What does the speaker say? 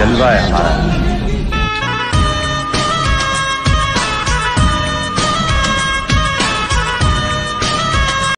现在还